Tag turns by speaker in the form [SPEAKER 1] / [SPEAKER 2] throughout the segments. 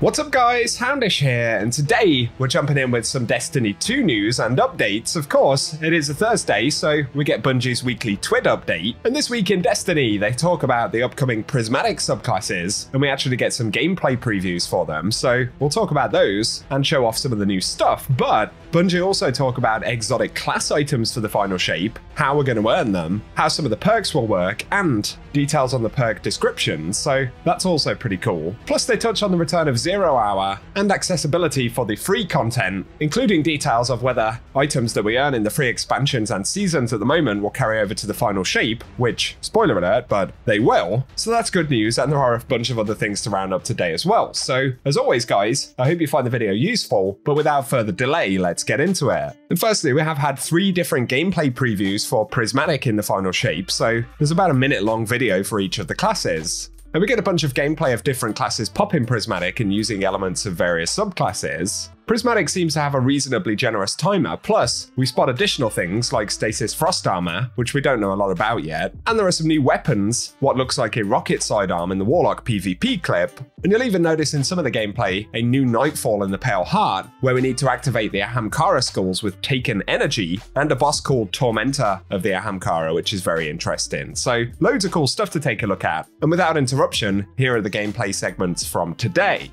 [SPEAKER 1] What's up guys, Houndish here, and today we're jumping in with some Destiny 2 news and updates. Of course, it is a Thursday, so we get Bungie's weekly TWID update. And this week in Destiny, they talk about the upcoming Prismatic subclasses, and we actually get some gameplay previews for them, so we'll talk about those and show off some of the new stuff. But Bungie also talk about exotic class items for the final shape, how we're going to earn them, how some of the perks will work, and details on the perk descriptions, so that's also pretty cool. Plus they touch on the return of Zero Hour and accessibility for the free content, including details of whether items that we earn in the free expansions and seasons at the moment will carry over to the final shape, which, spoiler alert, but they will. So that's good news, and there are a bunch of other things to round up today as well. So, as always, guys, I hope you find the video useful, but without further delay, let's get into it. And firstly, we have had three different gameplay previews for Prismatic in the final shape, so there's about a minute long video for each of the classes. And we get a bunch of gameplay of different classes popping Prismatic and using elements of various subclasses. Prismatic seems to have a reasonably generous timer, plus we spot additional things like Stasis Frost Armor, which we don't know a lot about yet, and there are some new weapons, what looks like a rocket sidearm in the Warlock PvP clip, and you'll even notice in some of the gameplay a new Nightfall in the Pale Heart, where we need to activate the Ahamkara skulls with Taken Energy, and a boss called Tormentor of the Ahamkara, which is very interesting. So loads of cool stuff to take a look at, and without interruption, here are the gameplay segments from today.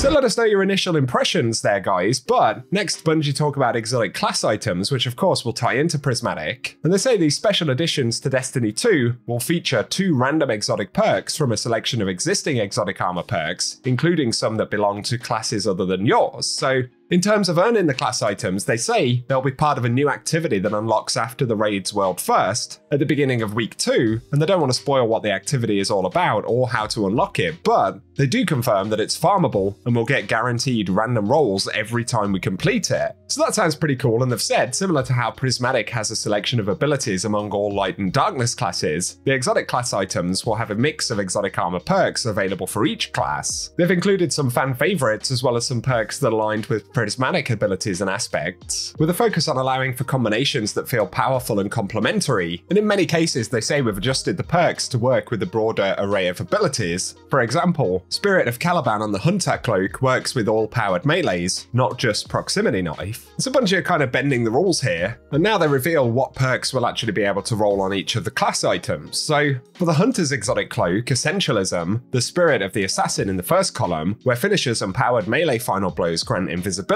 [SPEAKER 1] So let us know your initial impressions there, guys. But next, Bungie talk about exotic class items, which of course will tie into Prismatic. And they say these special additions to Destiny 2 will feature two random exotic perks from a selection of existing exotic armor perks, including some that belong to classes other than yours. So In terms of earning the class items, they say they'll be part of a new activity that unlocks after the raid's world first, at the beginning of week 2, and they don't want to spoil what the activity is all about or how to unlock it, but they do confirm that it's farmable and we'll get guaranteed random rolls every time we complete it. So that sounds pretty cool, and they've said, similar to how Prismatic has a selection of abilities among all Light and Darkness classes, the exotic class items will have a mix of exotic armor perks available for each class. They've included some fan favorites as well as some perks that aligned with Prismatic abilities and aspects, with a focus on allowing for combinations that feel powerful and complementary, and in many cases they say we've adjusted the perks to work with a broader array of abilities. For example, Spirit of Caliban on the Hunter cloak works with all powered melees, not just proximity knife. It's a bunch of kind of bending the rules here, and now they reveal what perks will actually be able to roll on each of the class items. So, for the Hunter's exotic cloak, Essentialism, the Spirit of the Assassin in the first column, where finishers and powered melee final blows grant invisibility,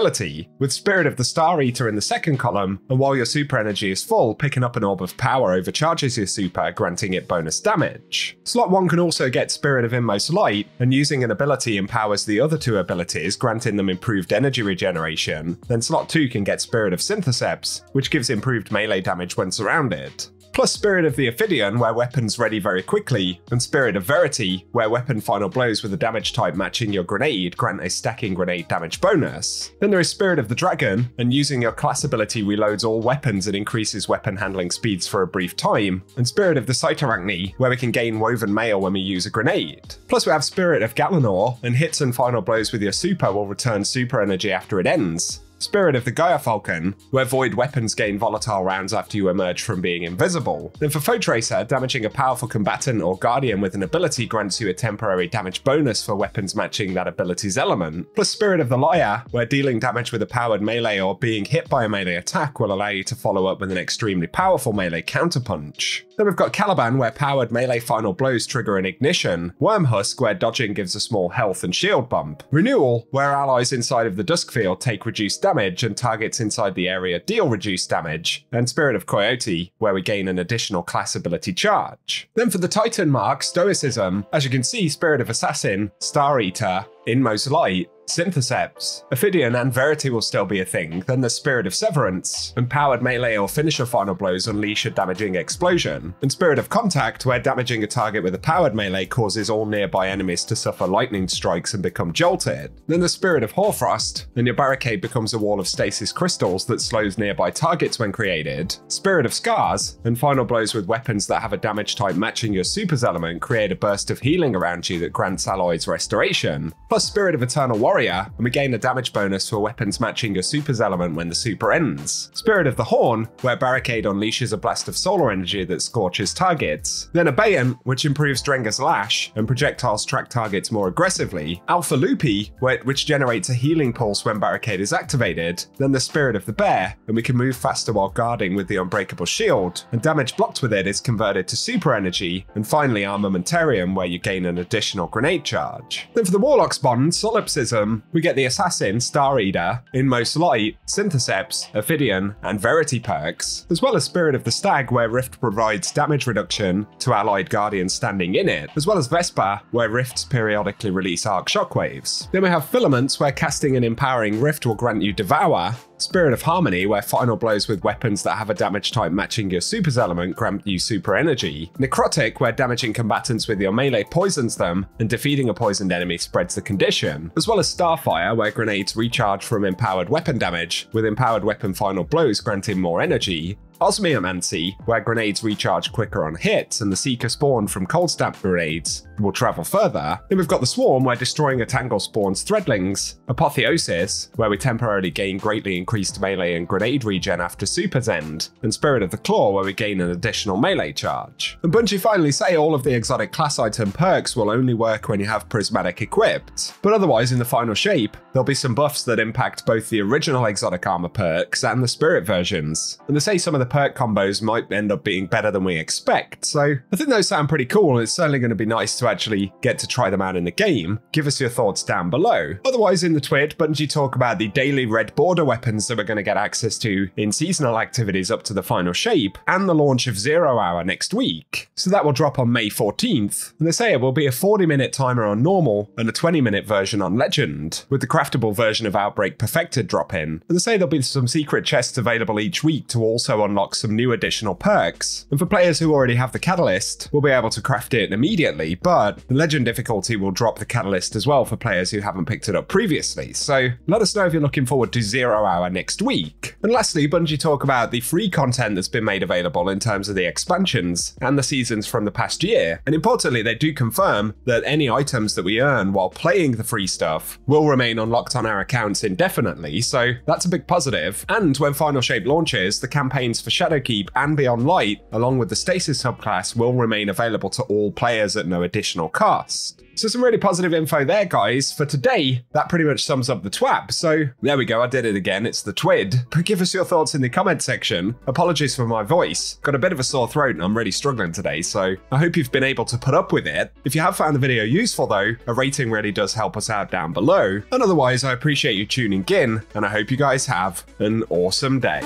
[SPEAKER 1] with Spirit of the Star Eater in the second column, and while your super energy is full, picking up an orb of power overcharges your super, granting it bonus damage. Slot 1 can also get Spirit of Inmost Light, and using an ability empowers the other two abilities, granting them improved energy regeneration. Then slot 2 can get Spirit of Synthoceps, which gives improved melee damage when surrounded plus Spirit of the Ophidian, where weapons ready very quickly, and Spirit of Verity, where weapon final blows with a damage type matching your grenade grant a stacking grenade damage bonus. Then there is Spirit of the Dragon, and using your class ability reloads all weapons and increases weapon handling speeds for a brief time, and Spirit of the Cyrtarachne, where we can gain Woven Mail when we use a grenade. Plus we have Spirit of Galanor, and hits and final blows with your super will return super energy after it ends, Spirit of the Gyrfalcon, where void weapons gain volatile rounds after you emerge from being invisible. Then for Foetracer, damaging a powerful combatant or guardian with an ability grants you a temporary damage bonus for weapons matching that ability's element. Plus Spirit of the Liar, where dealing damage with a powered melee or being hit by a melee attack will allow you to follow up with an extremely powerful melee counterpunch. Then we've got Caliban, where powered melee final blows trigger an ignition. Wormhusk, where dodging gives a small health and shield bump. Renewal, where allies inside of the Dusk Field take reduced damage and targets inside the area deal reduced damage. And Spirit of Coyote, where we gain an additional class ability charge. Then for the Titan mark, Stoicism, as you can see, Spirit of Assassin, Star Eater, Inmost Light, Synthoceps, Ophidian and Verity will still be a thing, then the Spirit of Severance, and powered melee or finisher final blows unleash a damaging explosion, and Spirit of Contact, where damaging a target with a powered melee causes all nearby enemies to suffer lightning strikes and become jolted. Then the Spirit of Hoarfrost, and your barricade becomes a wall of stasis crystals that slows nearby targets when created. Spirit of Scars, and final blows with weapons that have a damage type matching your super's element create a burst of healing around you that grants alloys restoration. Plus Spirit of Eternal Warrior and we gain a damage bonus for weapons matching your super's element when the super ends. Spirit of the Horn, where Barricade unleashes a blast of solar energy that scorches targets. Then Abeyant, which improves Drengr's Lash, and projectiles track targets more aggressively. Alpha Lupi, which generates a healing pulse when Barricade is activated. Then the Spirit of the Bear, and we can move faster while guarding with the Unbreakable Shield, and damage blocked with it is converted to super energy. And finally Armamentarium, where you gain an additional grenade charge. Then for the Warlock's Bond, Solipsism, we get the Assassin, Star Eater, Inmost Light, Synthoceps, Ophidian, and Verity perks, as well as Spirit of the Stag, where Rift provides damage reduction to allied guardians standing in it, as well as Vesper, where Rifts periodically release arc shockwaves. Then we have Filaments, where casting an empowering Rift will grant you Devour, Spirit of Harmony, where final blows with weapons that have a damage type matching your super's element grant you super energy. Necrotic, where damaging combatants with your melee poisons them, and defeating a poisoned enemy spreads the condition. As well as Starfire, where grenades recharge from empowered weapon damage, with empowered weapon final blows granting more energy. Osmiomancy, where grenades recharge quicker on hits and the Seeker spawn from cold snap grenades will travel further. Then we've got the Swarm, where destroying a tangle spawns threadlings. Apotheosis, where we temporarily gain greatly increased melee and grenade regen after Super's end. And Spirit of the Claw, where we gain an additional melee charge. And Bungie finally say all of the exotic class item perks will only work when you have Prismatic equipped. But otherwise, in the final shape, there'll be some buffs that impact both the original exotic armor perks and the Spirit versions. And they say some of the perk combos might end up being better than we expect. So I think those sound pretty cool, and it's certainly going to be nice to actually get to try them out in the game. Give us your thoughts down below. Otherwise, in the twit, Bungie talk about the daily red border weapons that we're going to get access to in seasonal activities up to the final shape, and the launch of Zero Hour next week. So that will drop on May 14th, and they say it will be a 40 minute timer on normal and a 20 minute version on legend, with the craftable version of Outbreak Perfected drop in. And they say there'll be some secret chests available each week to also unlock some new additional perks. And for players who already have the catalyst, we'll be able to craft it immediately, but the legend difficulty will drop the catalyst as well for players who haven't picked it up previously. So let us know if you're looking forward to Zero Hour next week. And lastly, Bungie talk about the free content that's been made available in terms of the expansions and the seasons from the past year. And importantly, they do confirm that any items that we earn while playing the free stuff will remain unlocked on our accounts indefinitely, so that's a big positive. And when Final Shape launches, the campaigns for Shadowkeep and Beyond Light, along with the Stasis subclass, will remain available to all players at no additional cost. So some really positive info there, guys. For today, that pretty much sums up the twap. So there we go, I did it again. It's the twid. But give us your thoughts in the comment section. Apologies for my voice. Got a bit of a sore throat and I'm really struggling today, so I hope you've been able to put up with it. If you have found the video useful though, a rating really does help us out down below. And otherwise, I appreciate you tuning in, and I hope you guys have an awesome day.